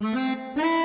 Música